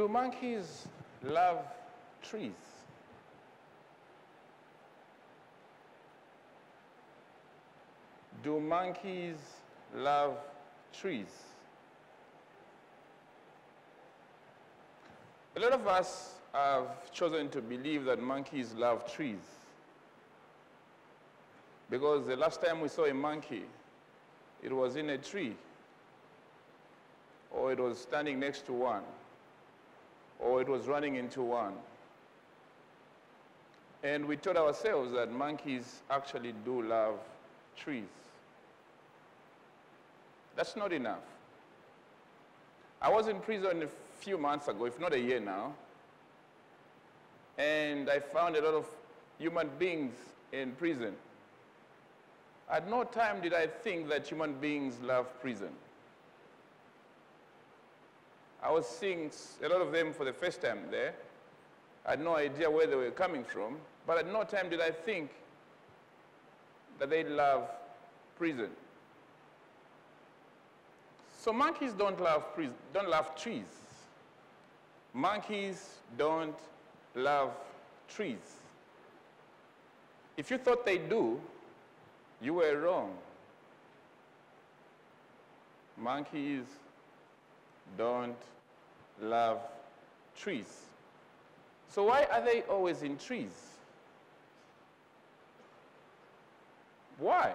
Do monkeys love trees? Do monkeys love trees? A lot of us have chosen to believe that monkeys love trees. Because the last time we saw a monkey, it was in a tree, or it was standing next to one, or it was running into one. And we told ourselves that monkeys actually do love trees. That's not enough. I was in prison a few months ago, if not a year now, and I found a lot of human beings in prison. At no time did I think that human beings love prison. I was seeing a lot of them for the first time there. I had no idea where they were coming from, but at no time did I think that they love prison. So monkeys don't love, don't love trees. Monkeys don't love trees. If you thought they do, you were wrong. Monkeys don't love trees. So why are they always in trees? Why?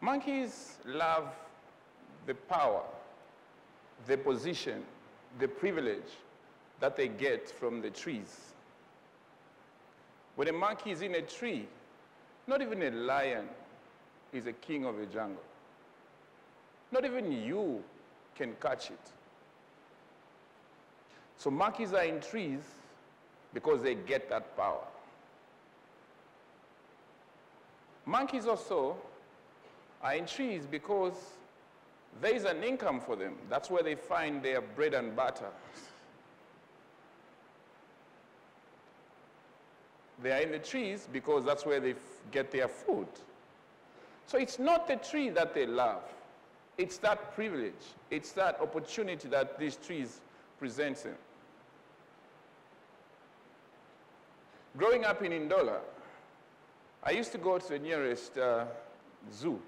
Monkeys love the power, the position, the privilege that they get from the trees. When a monkey is in a tree, not even a lion is a king of a jungle. Not even you can catch it. So monkeys are in trees because they get that power. Monkeys also are in trees because there is an income for them. That's where they find their bread and butter. They are in the trees because that's where they get their food. So it's not the tree that they love. It's that privilege. It's that opportunity that these trees present them. Growing up in Ndola, I used to go to the nearest uh, zoo.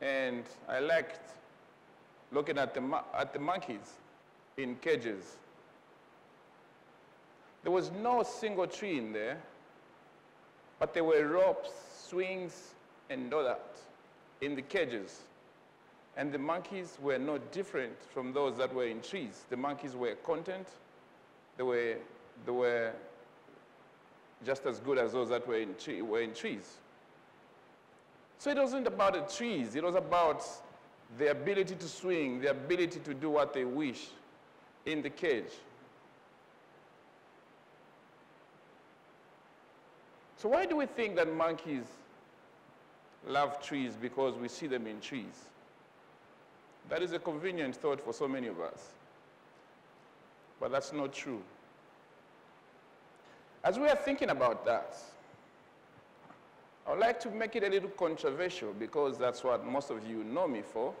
And I liked looking at the, at the monkeys in cages. There was no single tree in there, but there were ropes, swings, and all that in the cages. And the monkeys were no different from those that were in trees. The monkeys were content. They were, they were just as good as those that were in, tree, were in trees. So it wasn't about the trees. It was about the ability to swing, the ability to do what they wish in the cage. So why do we think that monkeys love trees because we see them in trees? That is a convenient thought for so many of us. But that's not true. As we are thinking about that, I would like to make it a little controversial because that's what most of you know me for.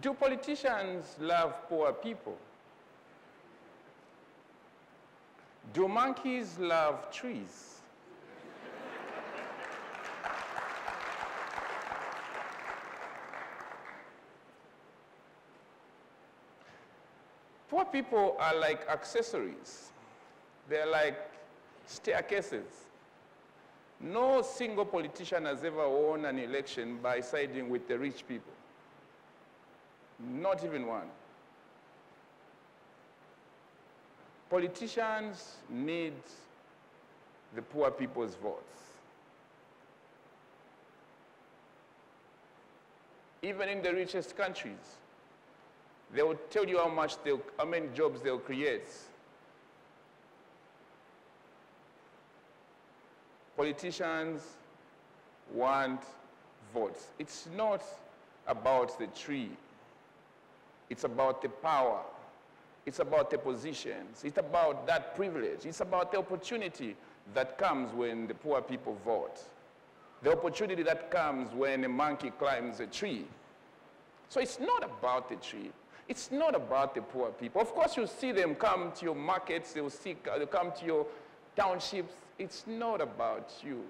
Do politicians love poor people? Do monkeys love trees? Poor people are like accessories. They're like staircases. No single politician has ever won an election by siding with the rich people. Not even one. Politicians need the poor people's votes. Even in the richest countries, they will tell you how much they'll, how many jobs they'll create. Politicians want votes. It's not about the tree. It's about the power. It's about the positions. It's about that privilege. It's about the opportunity that comes when the poor people vote. the opportunity that comes when a monkey climbs a tree. So it's not about the tree. It's not about the poor people. Of course, you see them come to your markets, they'll, see, they'll come to your townships. It's not about you.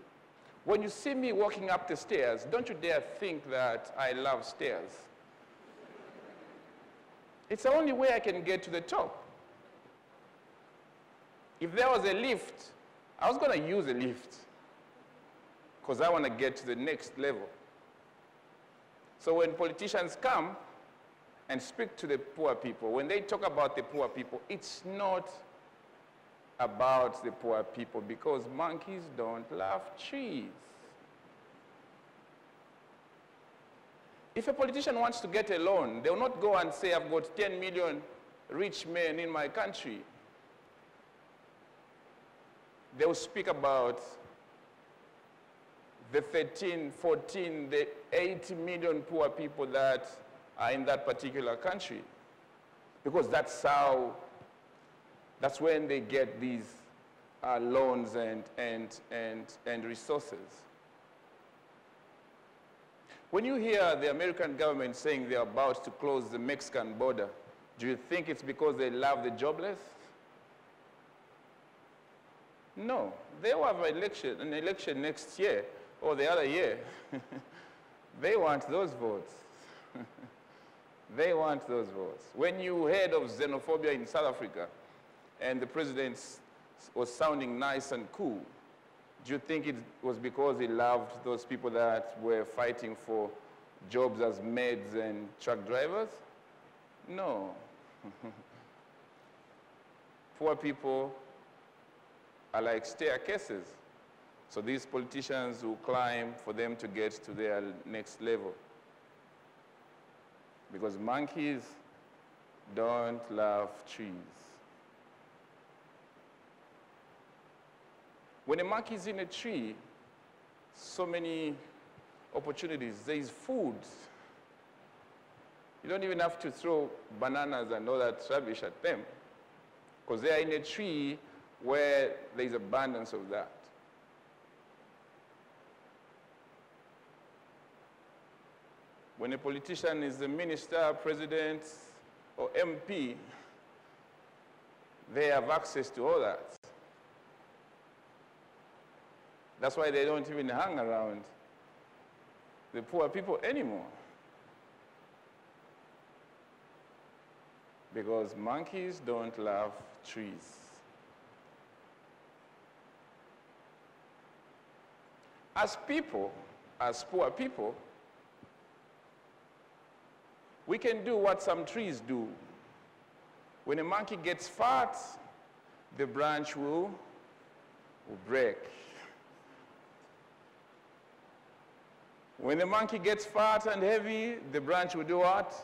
When you see me walking up the stairs, don't you dare think that I love stairs. It's the only way I can get to the top. If there was a lift, I was going to use a lift because I want to get to the next level. So when politicians come and speak to the poor people, when they talk about the poor people, it's not about the poor people because monkeys don't love trees. If a politician wants to get a loan, they will not go and say, I've got 10 million rich men in my country. They will speak about the 13, 14, the 80 million poor people that in that particular country. Because that's how, that's when they get these uh, loans and, and, and, and resources. When you hear the American government saying they're about to close the Mexican border, do you think it's because they love the jobless? No. They will have an election, an election next year or the other year. they want those votes. they want those votes. When you heard of xenophobia in South Africa and the president was sounding nice and cool, do you think it was because he loved those people that were fighting for jobs as maids and truck drivers? No. Poor people are like staircases. So these politicians will climb for them to get to their next level. Because monkeys don't love trees. When a monkey is in a tree, so many opportunities. There is food. You don't even have to throw bananas and all that rubbish at them because they are in a tree where there is abundance of that. When a politician is a minister, president, or MP, they have access to all that. That's why they don't even hang around the poor people anymore. Because monkeys don't love trees. As people, as poor people, we can do what some trees do. When a monkey gets fat, the branch will, will break. When the monkey gets fat and heavy, the branch will do what?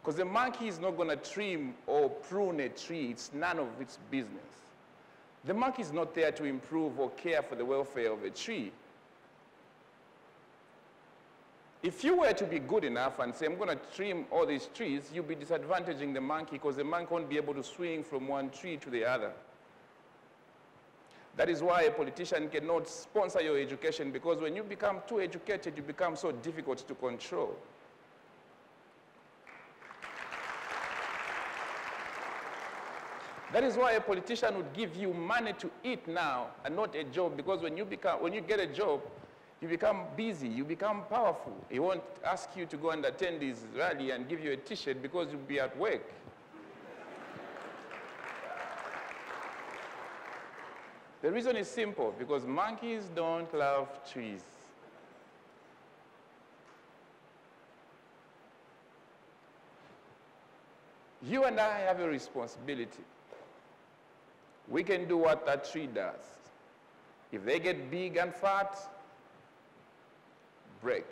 Because the monkey is not going to trim or prune a tree. It's none of its business. The monkey is not there to improve or care for the welfare of a tree. If you were to be good enough and say, I'm going to trim all these trees, you'll be disadvantaging the monkey because the monkey won't be able to swing from one tree to the other. That is why a politician cannot sponsor your education because when you become too educated, you become so difficult to control. That is why a politician would give you money to eat now and not a job because when you, become, when you get a job, you become busy, you become powerful. He won't ask you to go and attend his rally and give you a t-shirt because you'll be at work. The reason is simple, because monkeys don't love trees. You and I have a responsibility. We can do what that tree does. If they get big and fat, break.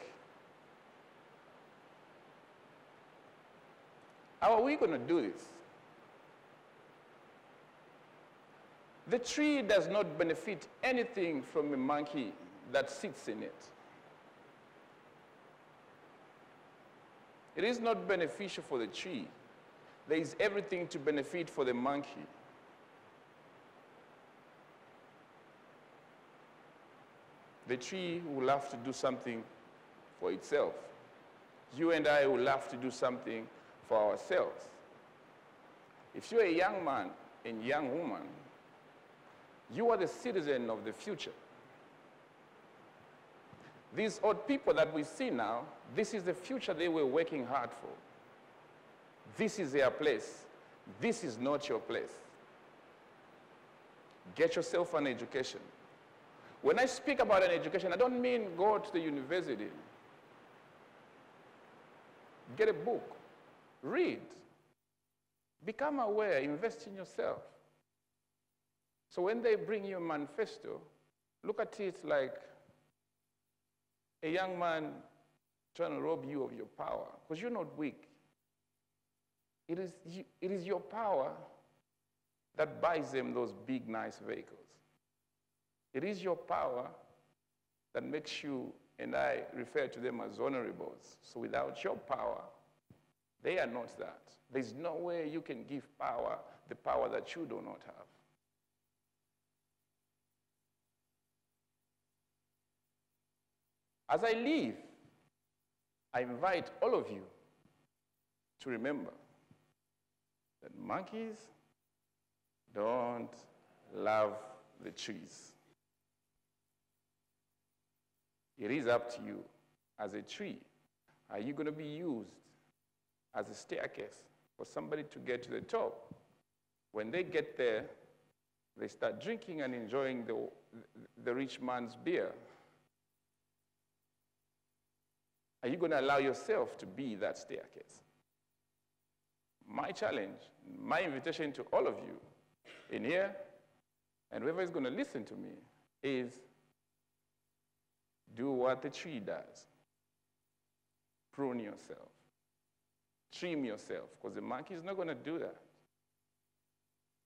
How are we going to do this? The tree does not benefit anything from a monkey that sits in it. It is not beneficial for the tree. There is everything to benefit for the monkey. The tree will have to do something for itself. You and I will have to do something for ourselves. If you're a young man and young woman, you are the citizen of the future. These old people that we see now, this is the future they were working hard for. This is their place. This is not your place. Get yourself an education. When I speak about an education, I don't mean go to the university. Get a book, read, become aware, invest in yourself. So when they bring you a manifesto, look at it like a young man trying to rob you of your power, because you're not weak. It is, it is your power that buys them those big, nice vehicles. It is your power that makes you, and I refer to them as honorables. So without your power, they are not that. There's no way you can give power the power that you do not have. As I leave, I invite all of you to remember that monkeys don't love the trees. It is up to you as a tree. Are you going to be used as a staircase for somebody to get to the top? When they get there, they start drinking and enjoying the, the rich man's beer. Are you going to allow yourself to be that staircase? My challenge, my invitation to all of you in here, and whoever is going to listen to me, is do what the tree does. Prune yourself. Trim yourself, because the monkey is not going to do that.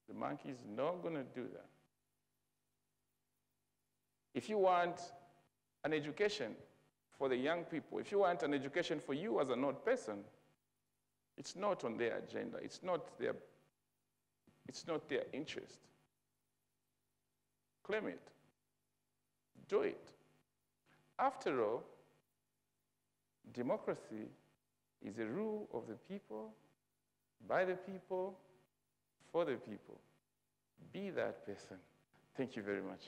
The monkey is not going to do that. If you want an education for the young people, if you want an education for you as an old person, it's not on their agenda. It's not their, it's not their interest. Claim it. Do it. After all, democracy is a rule of the people, by the people, for the people. Be that person. Thank you very much.